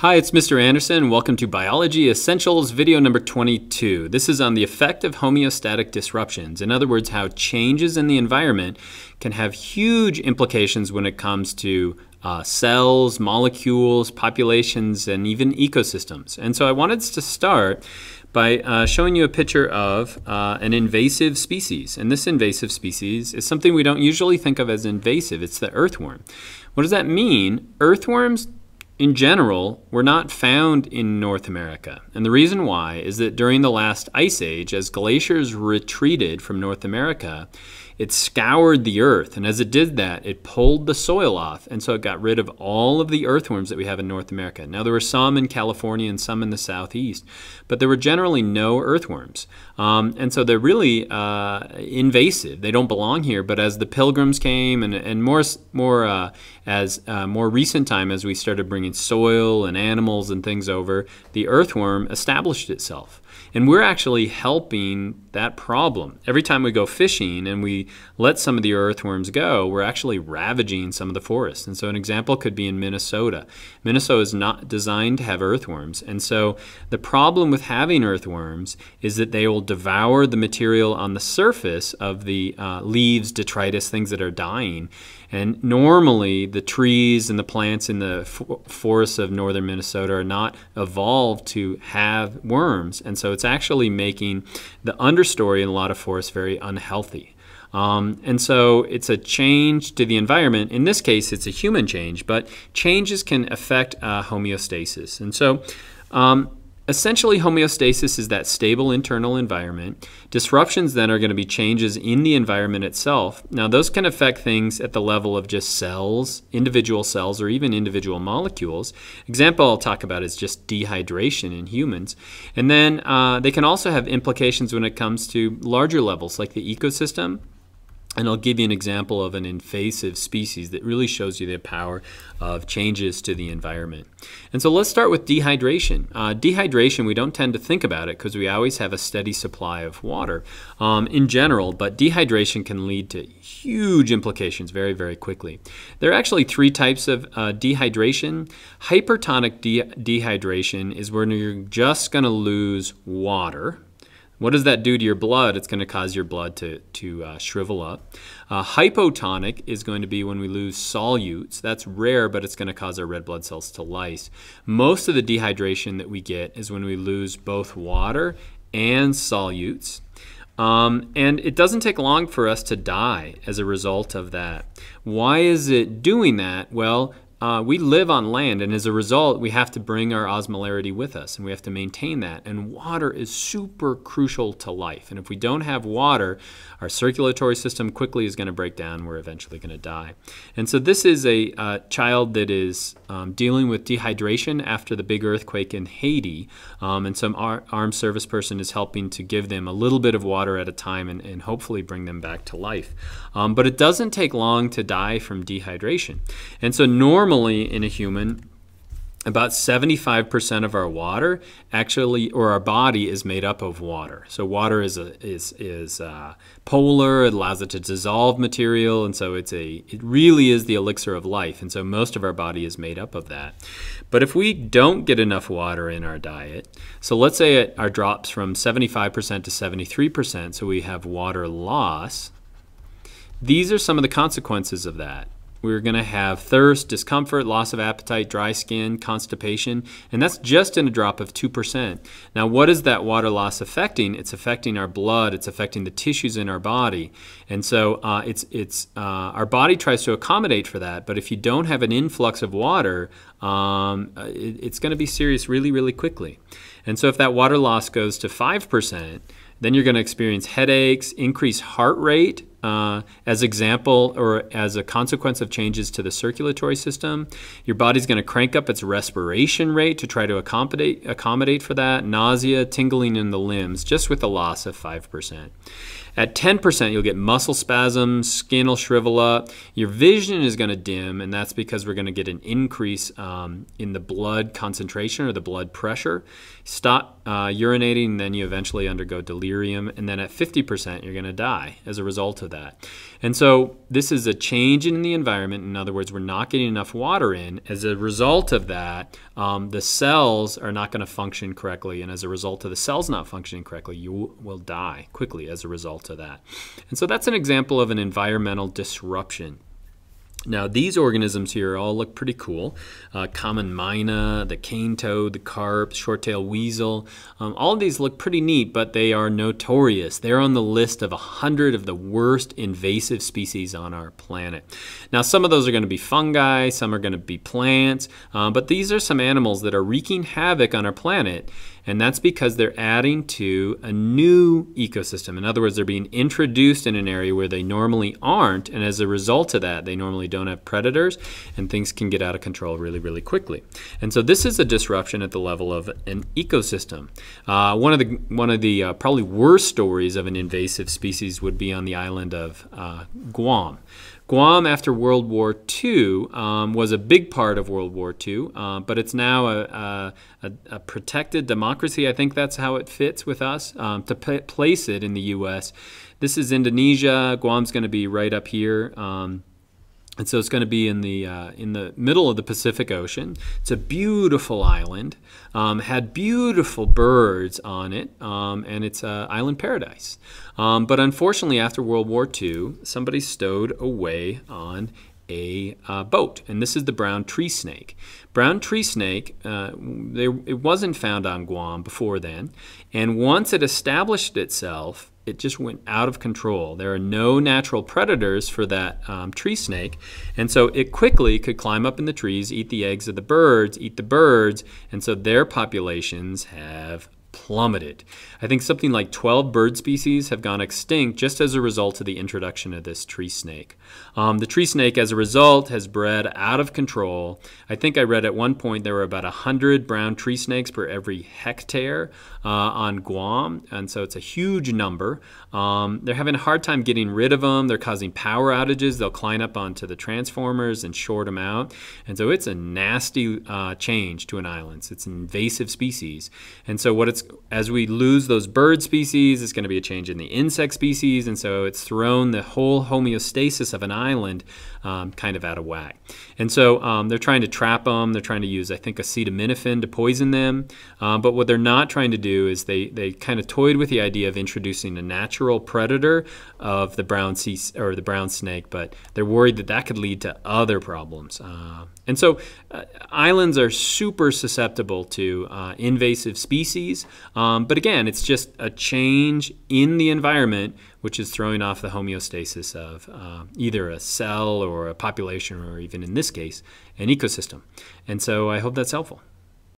Hi, it's Mr. Andersen. Welcome to Biology Essentials video number 22. This is on the effect of homeostatic disruptions. In other words, how changes in the environment can have huge implications when it comes to uh, cells, molecules, populations, and even ecosystems. And so I wanted to start by uh, showing you a picture of uh, an invasive species. And this invasive species is something we don't usually think of as invasive. It's the earthworm. What does that mean? Earthworms in general, were not found in North America. And the reason why is that during the last ice age, as glaciers retreated from North America, it scoured the earth. And as it did that, it pulled the soil off. And so it got rid of all of the earthworms that we have in North America. Now, there were some in California and some in the southeast, but there were generally no earthworms. Um, and so they're really uh, invasive. They don't belong here. But as the pilgrims came and, and more, more uh, as uh, more recent time, as we started bringing soil and animals and things over, the earthworm established itself. And we're actually helping that problem. Every time we go fishing and we let some of the earthworms go, we're actually ravaging some of the forests. And so an example could be in Minnesota. Minnesota is not designed to have earthworms. And so the problem with having earthworms is that they will devour the material on the surface of the uh, leaves, detritus, things that are dying. And normally, the trees and the plants in the forests of northern Minnesota are not evolved to have worms. And so it's actually making the understory in a lot of forests very unhealthy. Um, and so it's a change to the environment. In this case, it's a human change, but changes can affect uh, homeostasis. And so um, Essentially, homeostasis is that stable internal environment. Disruptions then are going to be changes in the environment itself. Now, those can affect things at the level of just cells, individual cells, or even individual molecules. Example I'll talk about is just dehydration in humans. And then uh, they can also have implications when it comes to larger levels, like the ecosystem and I'll give you an example of an invasive species that really shows you the power of changes to the environment. And so let's start with dehydration. Uh, dehydration, we don't tend to think about it because we always have a steady supply of water um, in general, but dehydration can lead to huge implications very, very quickly. There are actually three types of uh, dehydration. Hypertonic de dehydration is when you're just going to lose water, what does that do to your blood? It's going to cause your blood to, to uh, shrivel up. Uh, hypotonic is going to be when we lose solutes. That's rare, but it's going to cause our red blood cells to lyse. Most of the dehydration that we get is when we lose both water and solutes. Um, and it doesn't take long for us to die as a result of that. Why is it doing that? Well, uh, we live on land, and as a result, we have to bring our osmolarity with us, and we have to maintain that. And water is super crucial to life. And if we don't have water, our circulatory system quickly is going to break down. We're eventually going to die. And so this is a uh, child that is um, dealing with dehydration after the big earthquake in Haiti, um, and some ar armed service person is helping to give them a little bit of water at a time and, and hopefully bring them back to life. Um, but it doesn't take long to die from dehydration. And so normally normally in a human, about 75% of our water actually, or our body is made up of water. So water is a, is is uh, polar. It allows it to dissolve material, and so it's a it really is the elixir of life. And so most of our body is made up of that. But if we don't get enough water in our diet, so let's say it our drops from 75% to 73%, so we have water loss. These are some of the consequences of that we're going to have thirst, discomfort, loss of appetite, dry skin, constipation, and that's just in a drop of 2%. Now, what is that water loss affecting? It's affecting our blood, it's affecting the tissues in our body. And so uh, it's, it's, uh, our body tries to accommodate for that, but if you don't have an influx of water, um, uh, it, it's going to be serious really, really quickly. And so if that water loss goes to 5%, then you're going to experience headaches, increased heart rate, uh, as example or as a consequence of changes to the circulatory system. Your body's going to crank up its respiration rate to try to accommodate, accommodate for that. Nausea, tingling in the limbs, just with a loss of 5%. At 10%, you'll get muscle spasms, skin will shrivel up, your vision is going to dim, and that's because we're going to get an increase um, in the blood concentration or the blood pressure. Stop, uh, urinating, then you eventually undergo delirium, and then at 50%, you're going to die as a result of that. And so this is a change in the environment. In other words, we're not getting enough water in. As a result of that, um, the cells are not going to function correctly, and as a result of the cells not functioning correctly, you will die quickly as a result of that. And so that's an example of an environmental disruption. Now these organisms here all look pretty cool. Uh, common myna, the cane toad, the carp, short-tailed weasel. Um, all of these look pretty neat, but they are notorious. They're on the list of 100 of the worst invasive species on our planet. Now some of those are going to be fungi, some are going to be plants, uh, but these are some animals that are wreaking havoc on our planet and that's because they're adding to a new ecosystem. In other words, they're being introduced in an area where they normally aren't, and as a result of that, they normally don't have predators, and things can get out of control really, really quickly. And so this is a disruption at the level of an ecosystem. Uh, one of the one of the uh, probably worst stories of an invasive species would be on the island of uh, Guam. Guam, after World War II, um, was a big part of World War II, uh, but it's now a, a, a, protected democracy. I think that's how it fits with us um, to place it in the U.S. This is Indonesia. Guam's going to be right up here. Um, and so it's going to be in the uh, in the middle of the Pacific Ocean. It's a beautiful island, um, had beautiful birds on it, um, and it's an island paradise. Um, but unfortunately, after World War II, somebody stowed away on a uh, boat, and this is the brown tree snake. Brown tree snake, uh, they, it wasn't found on Guam before then, and once it established itself it just went out of control. There are no natural predators for that um, tree snake, and so it quickly could climb up in the trees, eat the eggs of the birds, eat the birds, and so their populations have plummeted. I think something like 12 bird species have gone extinct just as a result of the introduction of this tree snake. Um, the tree snake, as a result, has bred out of control. I think I read at one point there were about 100 brown tree snakes per every hectare uh, on Guam, and so it's a huge number. Um, they're having a hard time getting rid of them. They're causing power outages. They'll climb up onto the transformers and short them out. And so it's a nasty uh, change to an island. It's an invasive species. And so what it's as we lose those bird species, it's going to be a change in the insect species, and so it's thrown the whole homeostasis of an island um, kind of out of whack. And so um, they're trying to trap them. They're trying to use, I think, acetaminophen to poison them. Um, but what they're not trying to do is they, they kind of toyed with the idea of introducing a natural predator of the brown sea or the brown snake, but they're worried that that could lead to other problems. Uh, and so uh, islands are super susceptible to uh, invasive species. Um, but again, it's just a change in the environment which is throwing off the homeostasis of uh, either a cell or a population or even in this case, an ecosystem. And so I hope that's helpful.